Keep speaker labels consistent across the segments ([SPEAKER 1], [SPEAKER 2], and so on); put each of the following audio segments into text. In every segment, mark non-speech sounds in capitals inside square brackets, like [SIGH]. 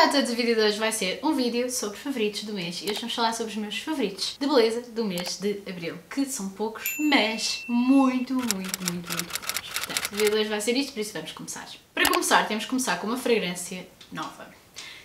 [SPEAKER 1] Olá a todos, o vídeo de hoje vai ser um vídeo sobre favoritos do mês e hoje vamos falar sobre os meus favoritos de beleza do mês de Abril, que são poucos, mas muito, muito, muito, muito bons. Portanto, o vídeo de hoje vai ser isto, por isso vamos começar. Para começar, temos que começar com uma fragrância nova.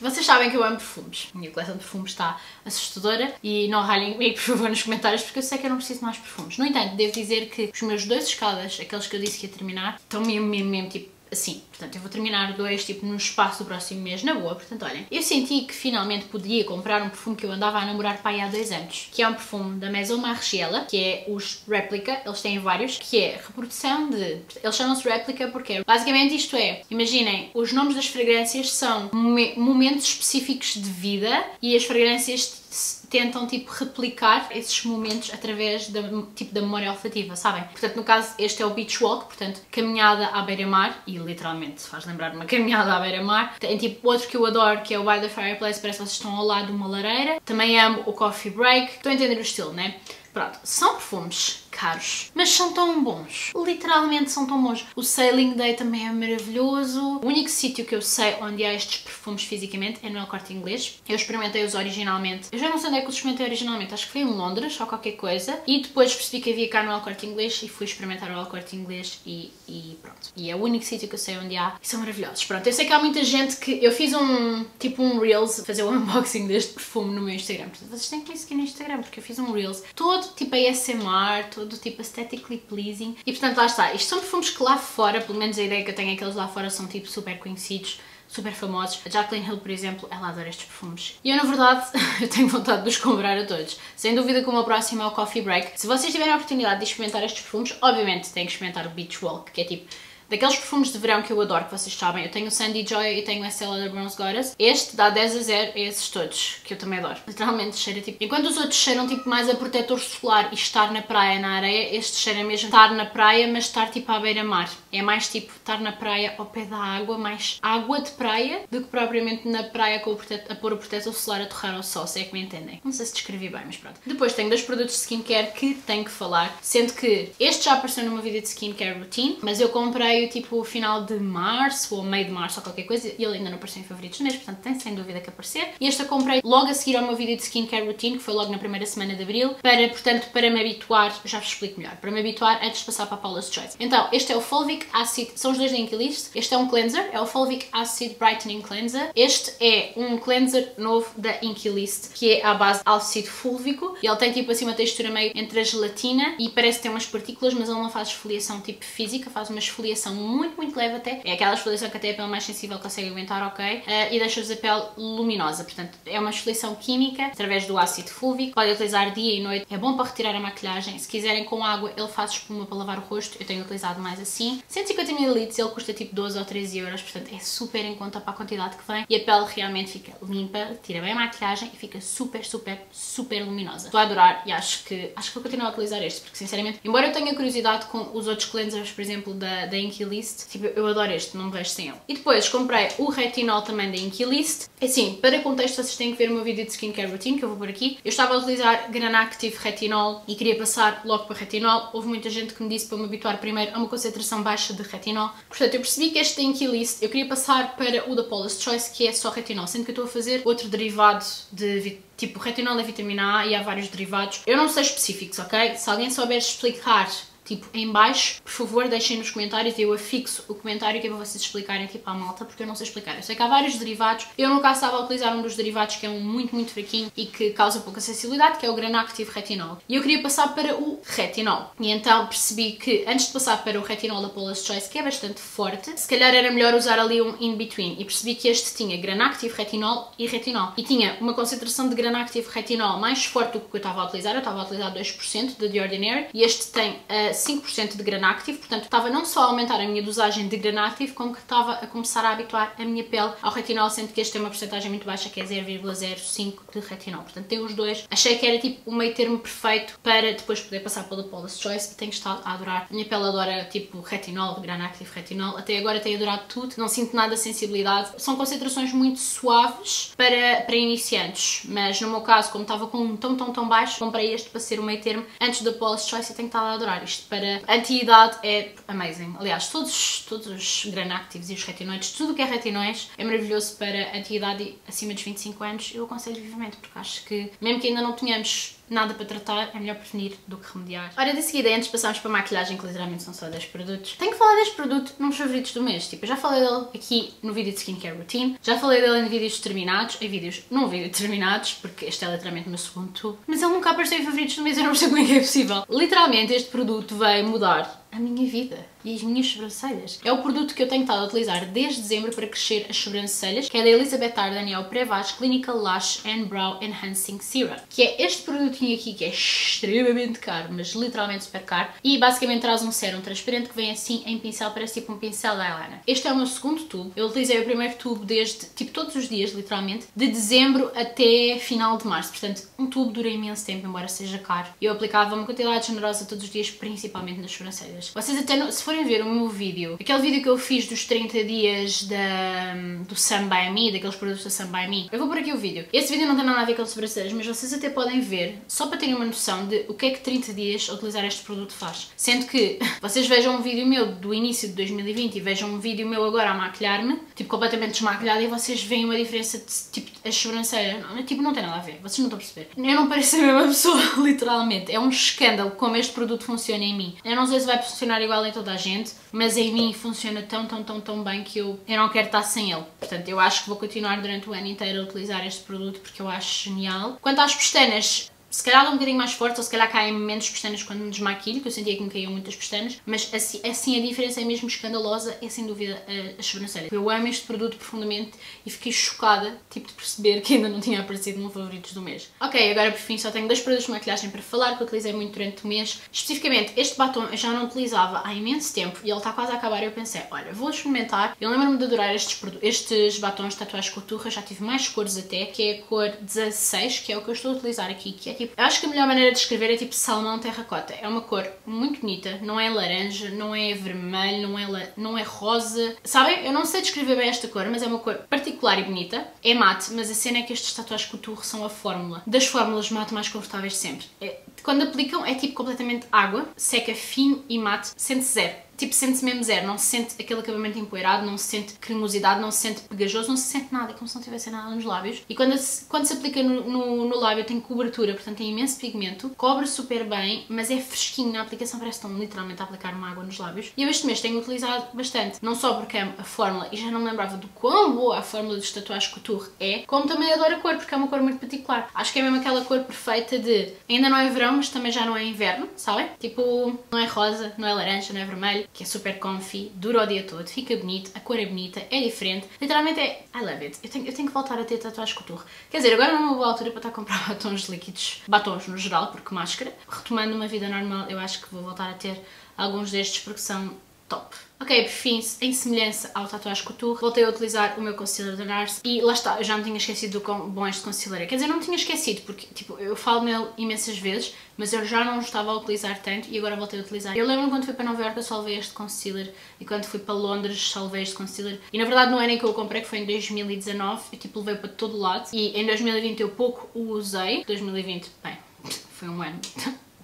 [SPEAKER 1] Vocês sabem que eu amo perfumes. A minha coleção de perfumes está assustadora e não ralhem comigo, por favor, nos comentários, porque eu sei que eu não preciso mais perfumes. No entanto, devo dizer que os meus dois escadas, aqueles que eu disse que ia terminar, estão mesmo, mesmo, mesmo, tipo, assim. Portanto, eu vou terminar dois, tipo, no espaço do próximo mês, na boa. Portanto, olhem, eu senti que finalmente podia comprar um perfume que eu andava a namorar para aí há dois anos, que é um perfume da Maison Margiela, que é os Replica, eles têm vários, que é reprodução de... Eles chamam-se Replica porque, basicamente, isto é, imaginem, os nomes das fragrâncias são momentos específicos de vida e as fragrâncias tentam tipo replicar esses momentos através da, tipo, da memória olfativa, sabem? Portanto, no caso, este é o Beach Walk, portanto, caminhada à beira-mar, e literalmente faz lembrar uma [LAUGHS] caminhada à beira-mar. Tem tipo outro que eu adoro, que é o By the Fireplace, parece que vocês estão ao lado de uma lareira. Também amo o Coffee Break. Estão a entender o estilo, né? Pronto, são perfumes caros, mas são tão bons. Literalmente são tão bons. O Sailing Day também é maravilhoso. O único sítio que eu sei onde há estes perfumes fisicamente é no El Corte Inglês. Eu experimentei-os originalmente. Eu já não sei onde é que os experimentei originalmente. Acho que foi em Londres ou qualquer coisa. E depois percebi que havia cá no El Corte Inglês e fui experimentar o El Corte Inglês e, e pronto. E é o único sítio que eu sei onde há. E são maravilhosos. Pronto, eu sei que há muita gente que... Eu fiz um, tipo um Reels, fazer o um [LAUGHS] unboxing deste perfume no meu Instagram. Vocês têm que me seguir no Instagram porque eu fiz um Reels todo tipo ASMR, todo do tipo aesthetically pleasing. E portanto lá está, isto são perfumes que lá fora, pelo menos a ideia que eu tenho é que eles lá fora são tipo super conhecidos super famosos. A Jacqueline Hill, por exemplo, ela adora estes perfumes. E eu, na verdade, [LAUGHS] eu tenho vontade de os comprar a todos. Sem dúvida que o meu próximo é o Coffee Break. Se vocês tiverem a oportunidade de experimentar estes perfumes, obviamente têm que experimentar o Beach Walk, que é tipo Daqueles perfumes de verão que eu adoro, que vocês sabem, eu tenho o Sandy Joy e tenho o Estée Lauder Bronze Goddess. Este dá 10 a 0 a esses todos, que eu também adoro. Literalmente cheira tipo... Enquanto os outros cheiram tipo mais a protetor solar e estar na praia, na areia, este cheira mesmo estar na praia, mas estar tipo à beira-mar. É mais tipo estar na praia ao pé da água, mais água de praia, do que propriamente na praia com o protetor, a pôr o protetor solar a torrar ao sol, se é que me entendem. Não sei se descrevi bem, mas pronto. Depois tenho dois produtos de skincare que tenho que falar, sendo que este já apareceu numa vídeo de skincare routine, mas eu comprei-o tipo final de março ou meio de março ou qualquer coisa e ele ainda não apareceu em favoritos do mês, portanto tem sem dúvida que aparecer. E este eu comprei logo a seguir ao meu vídeo de skincare routine, que foi logo na primeira semana de abril, para, portanto, para me habituar, já vos explico melhor, para me habituar antes de passar para a Paula's Choice. Então, este é o Fulvic Acid, são os dois da Inkilist. Este é um cleanser, é o Fulvic Acid Brightening Cleanser. Este é um cleanser novo da Inkilist, que é à base de ácido fúlvico. E ele tem tipo assim uma textura meio entre a gelatina e parece ter umas partículas, mas ele não faz esfoliação tipo física, faz uma esfoliação muito, muito leve até. É aquela esfoliação que até a pele mais sensível consegue aguentar, ok? Uh, e deixa-vos a pele luminosa. Portanto, é uma esfoliação química através do ácido fúlvico. Podem utilizar dia e noite. É bom para retirar a maquilhagem. Se quiserem com água, ele faz espuma para lavar o rosto. Eu tenho utilizado mais assim. 150ml, ele custa tipo 12 ou 13 euros. Portanto, é super em conta para a quantidade que vem. E a pele realmente fica limpa, tira bem a maquilhagem e fica super, super, super luminosa. Estou a adorar e acho que, acho que vou continuar a utilizar este. Porque, sinceramente, embora eu tenha curiosidade com os outros cleansers, por exemplo, da, da Inky List, tipo, eu adoro este, não me vejo sem ele. E depois comprei o retinol também da Inky List. Assim, para contexto vocês têm que ver o meu vídeo de skincare routine que eu vou por aqui. Eu estava a utilizar Granactive Retinol e queria passar logo para retinol. Houve muita gente que me disse para me habituar primeiro a uma concentração baixa de retinol. Portanto, eu percebi que este da Inky List eu queria passar para o da Paula's Choice, que é só retinol, sendo que eu estou a fazer outro derivado de tipo retinol é vitamina A e há vários derivados. Eu não sei específicos, ok? Se alguém souber explicar tipo, em baixo, por favor, deixem nos comentários e eu afixo o comentário que é para vocês explicarem, tipo, à malta, porque eu não sei explicar. Eu sei que há vários derivados, eu caso estava a utilizar um dos derivados que é um muito, muito fraquinho e que causa pouca sensibilidade, que é o Granactive Retinol. E eu queria passar para o retinol. E então percebi que, antes de passar para o retinol da Paula's Choice, que é bastante forte, se calhar era melhor usar ali um in-between. E percebi que este tinha Granactive Retinol e retinol. E tinha uma concentração de Granactive Retinol mais forte do que eu estava a utilizar, eu estava a utilizar 2% de The Ordinary, e este tem uh, 5% de Granactive, portanto estava não só a aumentar a minha dosagem de Granactive, como que estava a começar a habituar a minha pele ao retinol, sendo que este tem uma porcentagem muito baixa, que é 0,05 de retinol. Portanto, tem os dois. Achei que era tipo o meio termo perfeito para depois poder passar pela Paula's Choice e tenho estado a adorar. A minha pele adora tipo retinol, Granactive retinol. Até agora tenho adorado tudo, não sinto nada de sensibilidade. São concentrações muito suaves para, para iniciantes, mas no meu caso, como estava com um tão tão tão baixo, comprei este para ser o meio termo antes da Paula's Choice e tenho estado a adorar isto para anti-idade é amazing. Aliás, todos, todos os granactivos e os retinoides, tudo o que é retinóis é maravilhoso para anti-idade acima dos 25 anos. Eu aconselho vivamente, porque acho que, mesmo que ainda não tenhamos nada para tratar, é melhor prevenir do que remediar. Ora, de seguida, antes passamos para a maquilhagem, que literalmente são só 10 produtos, tenho que falar deste produto nos favoritos do mês. Tipo, eu já falei dele aqui no vídeo de skincare routine, já falei dele em vídeos determinados, em vídeos, num vídeo determinados, porque este é literalmente o meu segundo tubo, mas ele nunca apareceu em favoritos do mês, eu não sei como é que é possível. Literalmente, este produto veio mudar a minha vida e as minhas sobrancelhas. É o produto que eu tenho estado a utilizar desde dezembro para crescer as sobrancelhas, que é da Elizabeth Daniel Prevaz Clinical Lash and Brow Enhancing Serum, que é este produtinho aqui que é extremamente caro, mas literalmente super caro, e basicamente traz um sérum transparente que vem assim em pincel, parece tipo um pincel da eyeliner. Este é o meu segundo tubo, eu utilizei o primeiro tubo desde, tipo, todos os dias, literalmente, de dezembro até final de março, portanto, um tubo dura imenso tempo, embora seja caro. Eu aplicava uma quantidade generosa todos os dias, principalmente nas sobrancelhas. Vocês até, não, se forem ver o meu vídeo, aquele vídeo que eu fiz dos 30 dias da, do Sun By Me, daqueles produtos da Sun By Me, eu vou por aqui o vídeo. Esse vídeo não tem nada a ver com sobrancelhas, mas vocês até podem ver, só para terem uma noção de o que é que 30 dias a utilizar este produto faz. Sendo que [LAUGHS] vocês vejam um vídeo meu do início de 2020 e vejam um vídeo meu agora a maquilhar-me, tipo completamente desmaquilhada, e vocês veem uma diferença de tipo as sobrancelhas. Não, tipo, não tem nada a ver, vocês não estão a perceber. Eu não pareço a mesma [LAUGHS] pessoa, [LAUGHS] literalmente. É um escândalo como este produto funciona em mim. Eu não sei se vai funcionar igual em toda a gente, mas em mim funciona tão, tão, tão, tão bem que eu, eu não quero estar sem ele. Portanto, eu acho que vou continuar durante o ano inteiro a utilizar este produto porque eu acho genial. Quanto às pestanas, se calhar dá um bocadinho mais forte, ou se calhar caem menos pestanas quando me desmaquilho, que eu sentia que me caíam muitas pestanas, mas assim, assim a diferença é mesmo escandalosa, é sem dúvida a, a sobrancelha. Eu amo este produto profundamente e fiquei chocada, tipo, de perceber que ainda não tinha aparecido no favoritos do mês. Ok, agora por fim só tenho dois produtos de maquilhagem para falar, que eu utilizei muito durante o mês. Especificamente, este batom eu já não utilizava há imenso tempo e ele está quase a acabar e eu pensei, olha, vou experimentar. Eu lembro-me de adorar estes, estes batons de tatuagem coturra, já tive mais cores até, que é a cor 16, que é o que eu estou a utilizar aqui, que é tipo, eu acho que a melhor maneira de descrever é tipo salmão terracota. É uma cor muito bonita, não é laranja, não é vermelho, não é, não é rosa. Sabem? Eu não sei descrever bem esta cor, mas é uma cor particular e bonita. É mate, mas a cena é que estes tatuagens couture são a fórmula das fórmulas mate mais confortáveis sempre. É, quando aplicam é tipo completamente água, seca fino e mate, sente zero tipo, sente-se mesmo zero, não se sente aquele acabamento empoeirado, não se sente cremosidade, não se sente pegajoso, não se sente nada, é como se não tivesse nada nos lábios. E quando se, quando se aplica no, no, no lábio tem cobertura, portanto tem imenso pigmento, cobre super bem, mas é fresquinho na aplicação, parece que estão literalmente a aplicar uma água nos lábios. E eu este mês tenho utilizado bastante, não só porque é a fórmula, e já não me lembrava do quão boa a fórmula dos tatuagens couture é, como também adoro a cor, porque é uma cor muito particular. Acho que é mesmo aquela cor perfeita de, ainda não é verão, mas também já não é inverno, sabem? Tipo, não é rosa, não é laranja, não é vermelho, que é super comfy, dura o dia todo, fica bonito, a cor é bonita, é diferente. Literalmente é... I love it. Eu tenho, eu tenho que voltar a ter tatuagem couture. Quer dizer, agora não é uma boa altura para estar a comprar [LAUGHS] batons líquidos, batons no geral, porque máscara. Retomando uma vida normal, eu acho que vou voltar a ter alguns destes porque são top. Ok, por fim, em semelhança ao Tatuagem Couture, voltei a utilizar o meu concealer da NARS e lá está, eu já me tinha esquecido do quão bom este concealer é. Quer dizer, não tinha esquecido, porque tipo, eu falo nele imensas vezes, mas eu já não estava a utilizar tanto e agora voltei a utilizar. Eu lembro quando fui para Nova Iorque eu salvei este concealer e quando fui para Londres salvei este concealer e na verdade não é nem que eu o comprei, que foi em 2019, eu tipo levei para todo lado e em 2020 eu pouco o usei, 2020, bem, [LAUGHS] foi um ano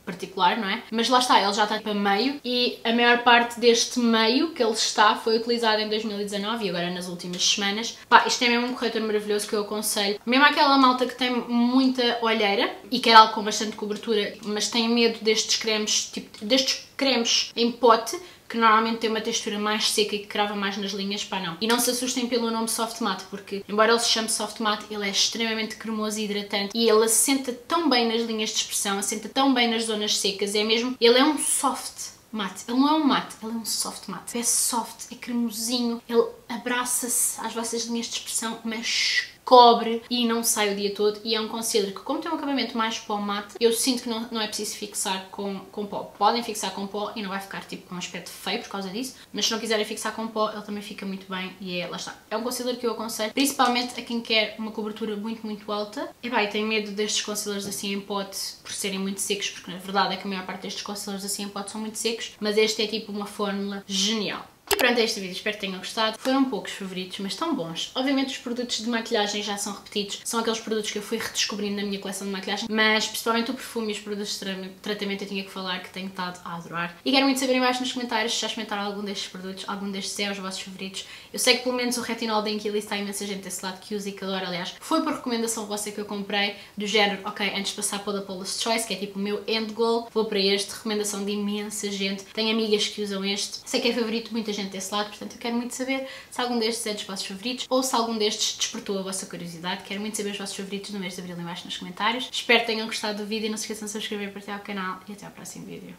[SPEAKER 1] particular, não é? Mas lá está, ele já está para meio e a maior parte deste meio que ele está foi utilizado em 2019 e agora nas últimas semanas. Pá, isto é mesmo um corretor maravilhoso que eu aconselho. Mesmo aquela malta que tem muita olheira e quer algo com bastante cobertura, mas tem medo destes cremes, tipo, destes cremes em pote, que normalmente tem uma textura mais seca e que crava mais nas linhas, pá não. E não se assustem pelo nome Soft Matte, porque embora ele se chame Soft Matte, ele é extremamente cremoso e hidratante e ele assenta tão bem nas linhas de expressão, assenta tão bem nas zonas secas, é mesmo, ele é um soft mate. Ele não é um mate, ele é um soft mate. É soft, é cremosinho, ele abraça-se às vossas linhas de expressão, mas cobre e não sai o dia todo e é um concealer que como tem um acabamento mais pó mate, eu sinto que não, não é preciso fixar com, com pó. Podem fixar com pó e não vai ficar tipo com um aspecto feio por causa disso, mas se não quiserem fixar com pó, ele também fica muito bem e é, lá está. É um concealer que eu aconselho, principalmente a quem quer uma cobertura muito, muito alta. E vai, tenho medo destes concealers assim em pote por serem muito secos, porque na verdade é que a maior parte destes concealers assim em pote são muito secos, mas este é tipo uma fórmula genial. E pronto, é este vídeo, espero que tenham gostado. Foram poucos favoritos, mas tão bons. Obviamente os produtos de maquilhagem já são repetidos, são aqueles produtos que eu fui redescobrindo na minha coleção de maquilhagem, mas principalmente o perfume e os produtos de tratamento eu tinha que falar que tenho estado a adorar. E quero muito saber em baixo nos comentários se já experimentaram algum destes produtos, algum destes é os vossos favoritos. Eu sei que pelo menos o retinol da Inquilis está imensa gente desse lado que usa e que adora, aliás, foi por recomendação vossa que eu comprei, do género, ok, antes de passar da Paula's Choice, que é tipo o meu end goal, vou para este, recomendação de imensa gente, tenho amigas que usam este, sei que é favorito muita gente desse lado, portanto eu quero muito saber se algum destes é dos vossos favoritos ou se algum destes despertou a vossa curiosidade. Quero muito saber os vossos favoritos no mês de abril embaixo nos comentários. Espero que tenham gostado do vídeo e não se esqueçam de subscrever, partilhar o canal e até ao próximo vídeo.